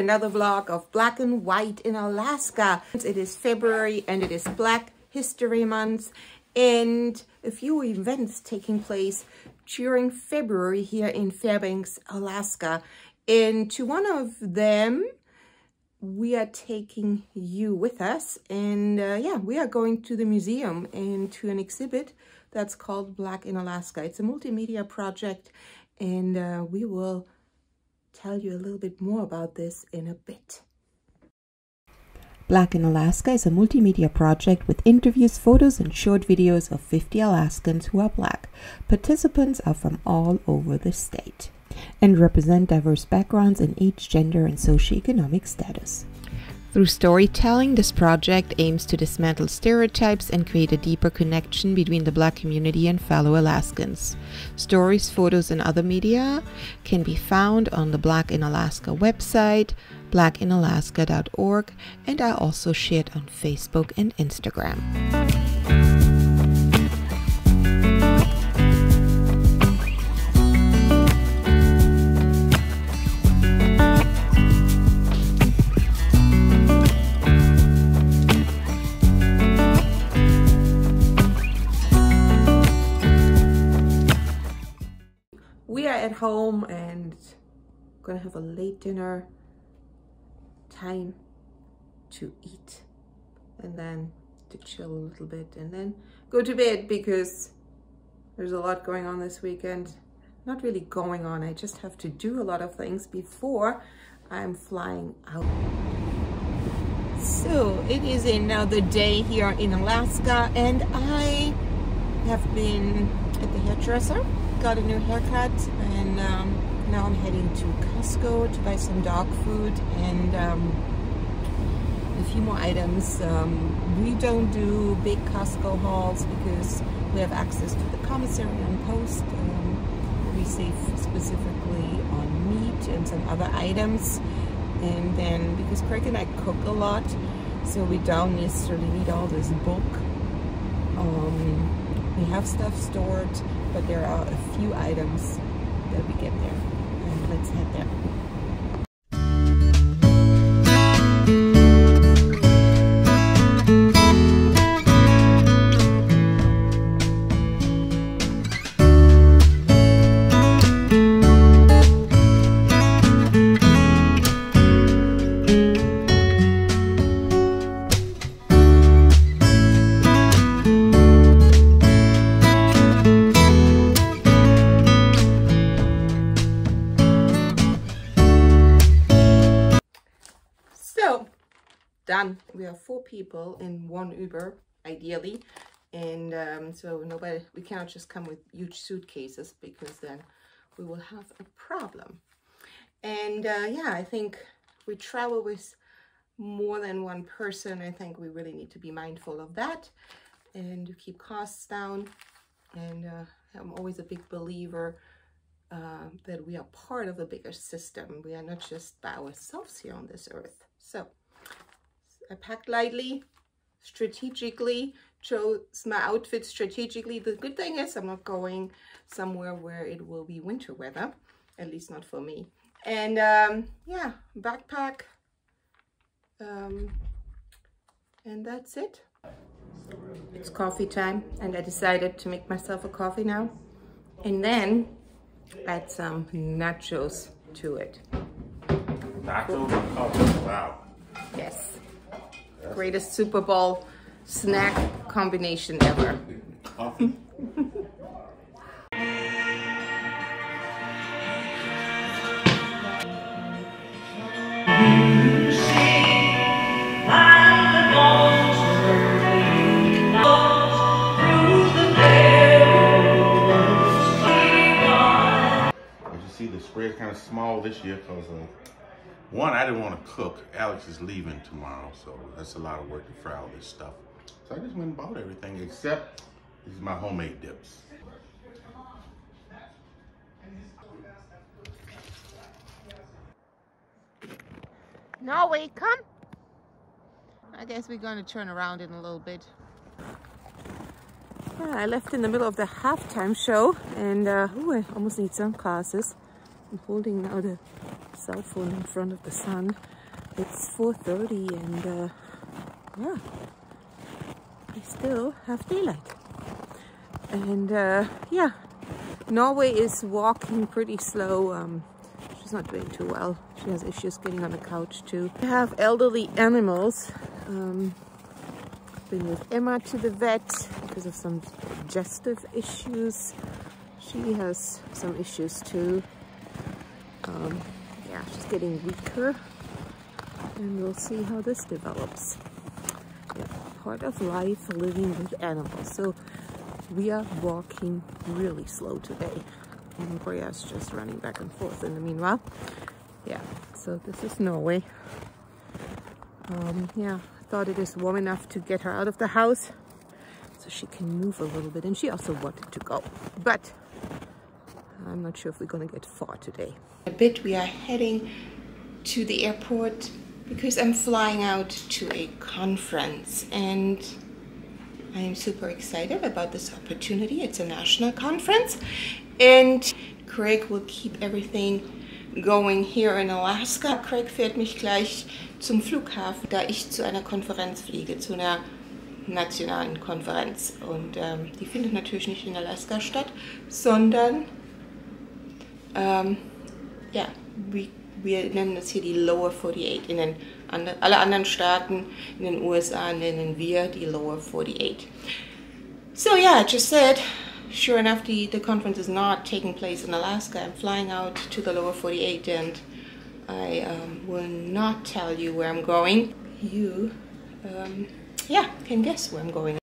another vlog of Black and White in Alaska. It is February and it is Black History Month and a few events taking place during February here in Fairbanks, Alaska. And to one of them, we are taking you with us and uh, yeah, we are going to the museum and to an exhibit that's called Black in Alaska. It's a multimedia project and uh, we will tell you a little bit more about this in a bit. Black in Alaska is a multimedia project with interviews, photos, and short videos of 50 Alaskans who are black. Participants are from all over the state and represent diverse backgrounds in age, gender, and socioeconomic status. Through storytelling, this project aims to dismantle stereotypes and create a deeper connection between the Black community and fellow Alaskans. Stories, photos, and other media can be found on the Black in Alaska website, blackinalaska.org, and are also shared on Facebook and Instagram. Home and gonna have a late dinner time to eat and then to chill a little bit and then go to bed because there's a lot going on this weekend. Not really going on I just have to do a lot of things before I'm flying out. So it is another day here in Alaska and I have been at the hairdresser got a new haircut and um, now I'm heading to Costco to buy some dog food and um, a few more items. Um, we don't do big Costco hauls because we have access to the commissary on post. Um, we save specifically on meat and some other items. And then because Craig and I cook a lot, so we don't necessarily need all this bulk. Um, we have stuff stored but there are a few items that we get there. And let's head there. Done. We have four people in one Uber, ideally. And um, so nobody, we cannot just come with huge suitcases because then we will have a problem. And uh, yeah, I think we travel with more than one person. I think we really need to be mindful of that and keep costs down. And uh, I'm always a big believer uh, that we are part of a bigger system. We are not just by ourselves here on this earth. So I packed lightly, strategically, chose my outfit strategically. The good thing is I'm not going somewhere where it will be winter weather, at least not for me. And um, yeah, backpack. Um, and that's it. It's coffee time and I decided to make myself a coffee now. And then add some nachos to it. Nachos coffee, wow. Yes greatest Super Bowl snack combination ever. You see the spread's kind of small this year because of one, I didn't want to cook. Alex is leaving tomorrow, so that's a lot of work to fry all this stuff. So I just went and bought everything except these are my homemade dips. Norway, come. I guess we're going to turn around in a little bit. I left in the middle of the halftime show and uh, ooh, I almost need some sunglasses. I'm holding now the cell phone in front of the sun. It's 4.30 and uh, yeah, we still have daylight. And uh, yeah, Norway is walking pretty slow. Um, she's not doing too well. She has issues getting on the couch too. We have elderly animals. Um, been with Emma to the vet because of some digestive issues. She has some issues too. Um, she's getting weaker and we'll see how this develops. Yeah, part of life living with animals. So we are walking really slow today. And Bria's just running back and forth in the meanwhile. Yeah, so this is Norway. Um, yeah, thought it is warm enough to get her out of the house so she can move a little bit. And she also wanted to go, but I'm not sure if we're gonna get far today. A bit, we are heading to the airport because I'm flying out to a conference and I am super excited about this opportunity. It's a national conference and Craig will keep everything going here in Alaska. Craig fährt mich gleich zum Flughafen, da ich zu einer Konferenz fliege, zu einer nationalen Konferenz. Und ähm, die findet natürlich nicht in Alaska statt, sondern ähm, ja, wir, wir nennen das hier die Lower 48. In den andre, alle anderen Staaten in den USA nennen wir die Lower 48. So yeah, I just said, sure enough, the, the conference is not taking place in Alaska. I'm flying out to the Lower 48 and I um, will not tell you where I'm going. You, um, yeah, can guess where I'm going.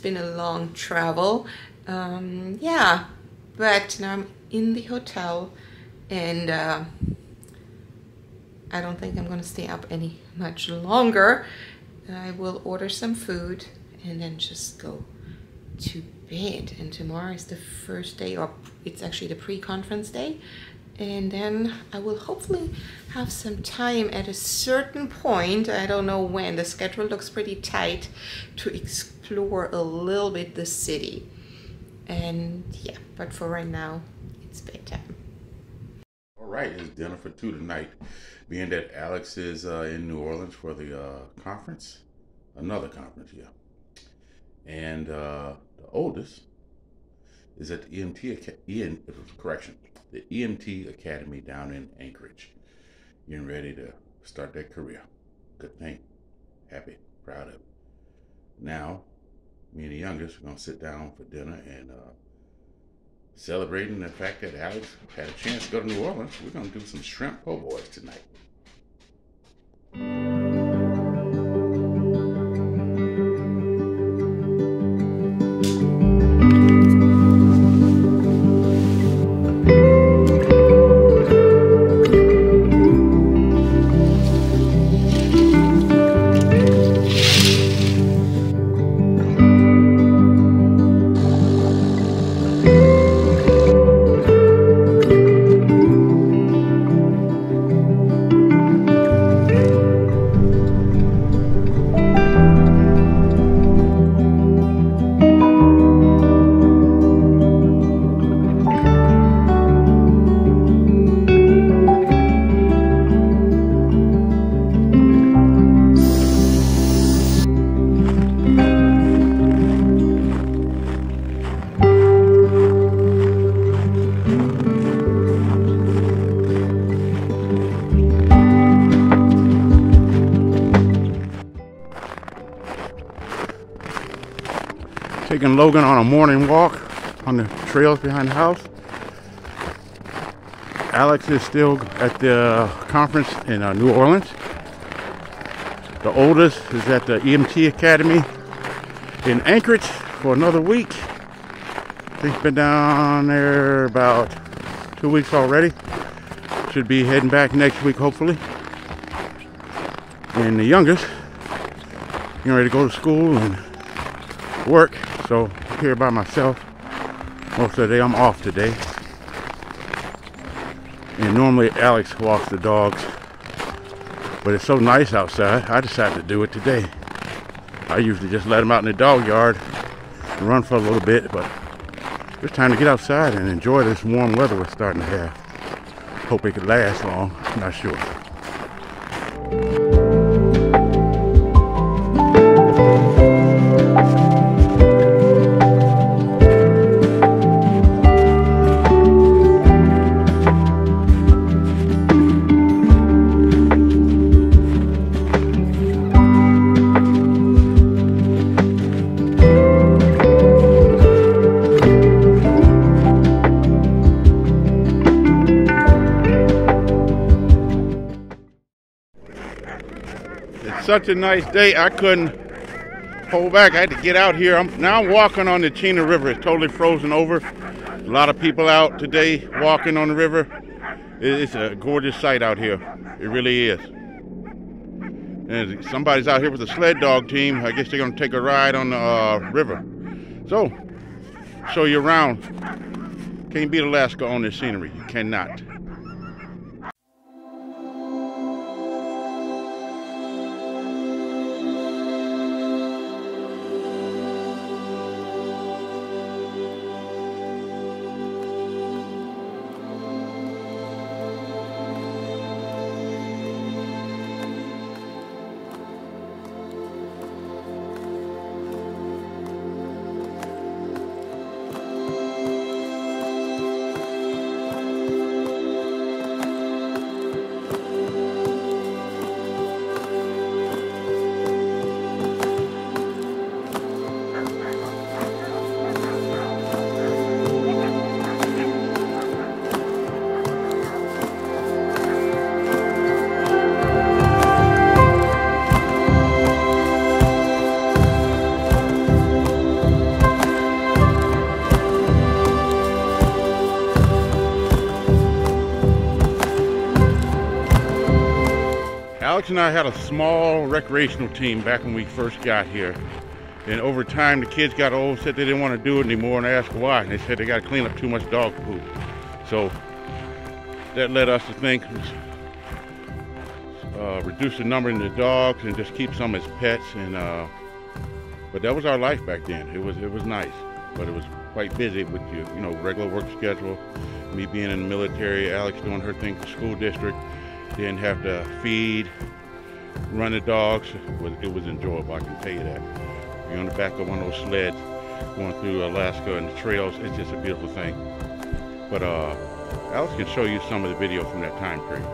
Been a long travel. Um, yeah, but now I'm in the hotel and uh, I don't think I'm gonna stay up any much longer. I will order some food and then just go to bed. And tomorrow is the first day, or it's actually the pre-conference day. And then I will hopefully have some time at a certain point. I don't know when. The schedule looks pretty tight to explore a little bit the city. And yeah, but for right now, it's bedtime. All right, it's dinner for two tonight. Being that Alex is uh, in New Orleans for the uh, conference, another conference, yeah. And uh, the oldest is at the EMT correction, the EMT Academy down in Anchorage, getting ready to start their career. Good thing, happy, proud of. Now, me and the youngest are gonna sit down for dinner and uh, celebrating the fact that Alex had a chance to go to New Orleans. We're gonna do some shrimp po' boys tonight. Logan on a morning walk on the trails behind the house. Alex is still at the conference in uh, New Orleans. The oldest is at the EMT Academy in Anchorage for another week. He's been down there about two weeks already. Should be heading back next week, hopefully. And the youngest, getting ready to go to school and work. So here by myself most of the day. I'm off today. And normally Alex walks the dogs. But it's so nice outside, I decided to do it today. I usually just let them out in the dog yard and run for a little bit, but it's time to get outside and enjoy this warm weather we're starting to have. Hope it could last long, not sure. Such a nice day. I couldn't hold back. I had to get out here. I'm, now I'm walking on the Chena River. It's totally frozen over. A lot of people out today walking on the river. It's a gorgeous sight out here. It really is. And somebody's out here with a sled dog team. I guess they're going to take a ride on the uh, river. So, show you around. Can't beat Alaska on this scenery. You cannot. Alex and I had a small recreational team back when we first got here. And over time, the kids got old, said they didn't want to do it anymore, and I asked why. And they said they got to clean up too much dog poop. So that led us to think uh, reduce the number in the dogs and just keep some as pets. And uh, but that was our life back then. It was it was nice, but it was quite busy with your you know regular work schedule. Me being in the military, Alex doing her thing for school district, didn't have to feed, run the dogs. It was, enjoyable. I can tell you that. You're on the back of one of those sleds going through Alaska and the trails. It's just a beautiful thing. But uh, Alex can show you some of the video from that time period.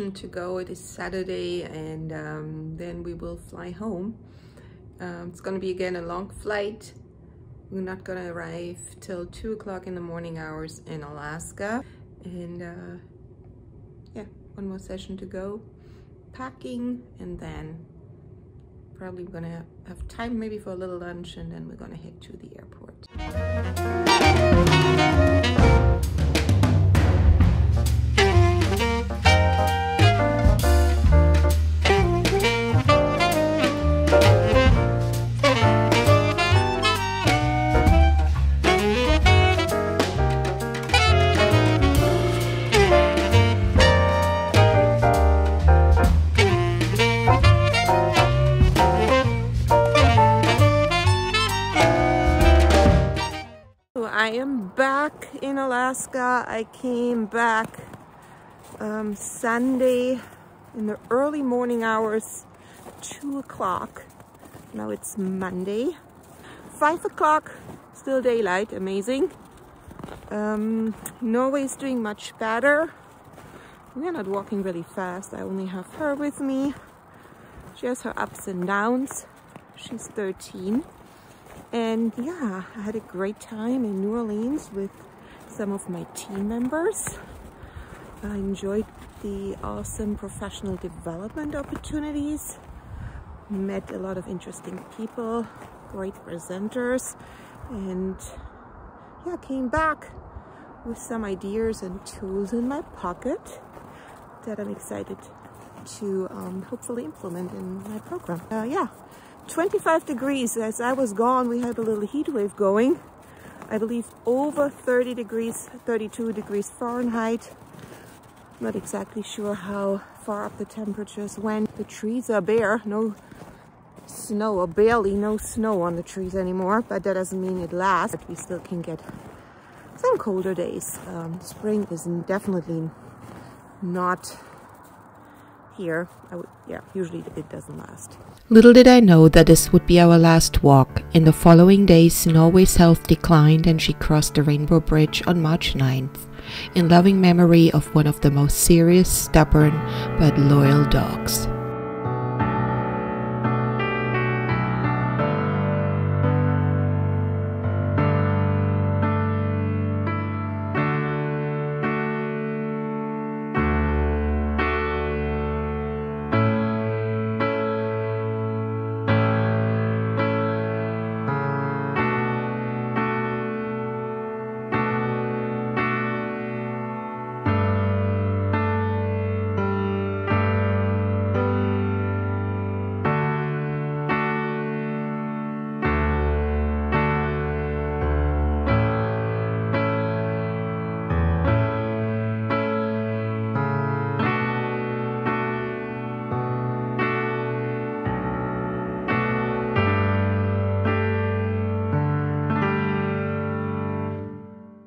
To go. It is Saturday and um, then we will fly home. Um, it's going to be again a long flight. We're not going to arrive till 2 o'clock in the morning hours in Alaska. And uh, yeah, one more session to go. Packing and then probably going to have time maybe for a little lunch and then we're going to head to the airport. I came back um, Sunday in the early morning hours, 2 o'clock. Now it's Monday. 5 o'clock, still daylight, amazing. Um, Norway is doing much better. We're not walking really fast. I only have her with me. She has her ups and downs. She's 13. And yeah, I had a great time in New Orleans with some of my team members. I enjoyed the awesome professional development opportunities. Met a lot of interesting people, great presenters, and yeah, came back with some ideas and tools in my pocket that I'm excited to um, hopefully implement in my program. Uh, yeah, 25 degrees. As I was gone, we had a little heat wave going. I believe over 30 degrees, 32 degrees Fahrenheit. Not exactly sure how far up the temperatures went. The trees are bare, no snow or barely no snow on the trees anymore, but that doesn't mean it lasts. But We still can get some colder days. Um, spring is definitely not here. Would, yeah, usually it doesn't last. Little did I know that this would be our last walk. In the following days, Norway's health declined and she crossed the Rainbow Bridge on March 9th, in loving memory of one of the most serious, stubborn, but loyal dogs.